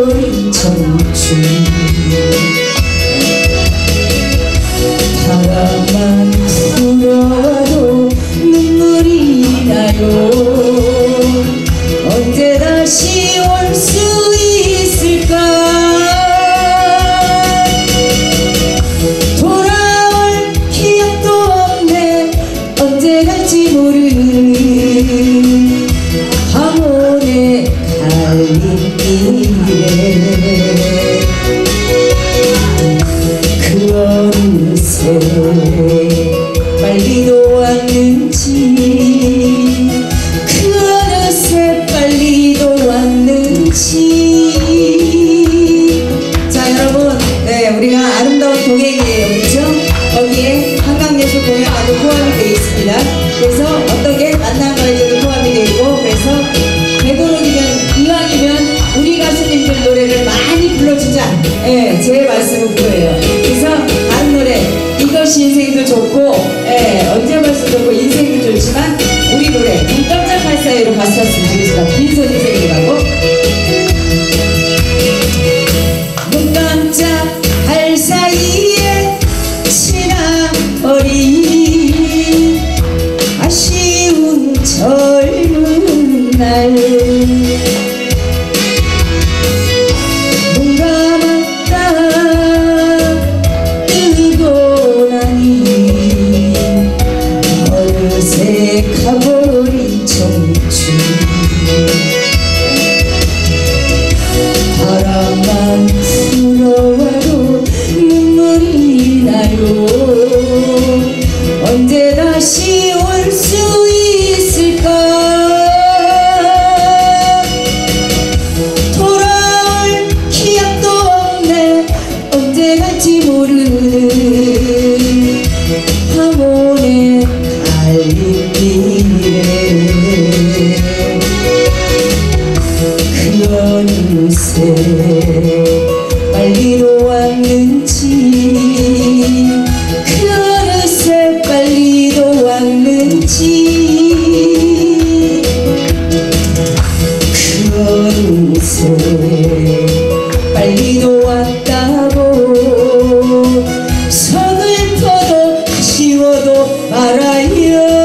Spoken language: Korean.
가버린 청춘 바람만 불어와도 눈물이 나요. 언제 다시 올 왔는지 그 어느새 빨리도 왔는지. 자 여러분 네 우리가 아름다운 동행이에요 그렇죠? 거기에 한강예술 공연하고 포함이 되어 있습니다. 그래서 어떤 게 만난 거에도 포함이 되어 있고 그래서 되도록이면 이왕이면 우리 가수님들 노래를 많이 불러주자. 예, 제 말씀은 그거예요 빨리도 왔는지. 그릇에 빨리도 왔는지. 그릇에 빨리도 왔다고. 서글퍼도 아쉬워도 말아요.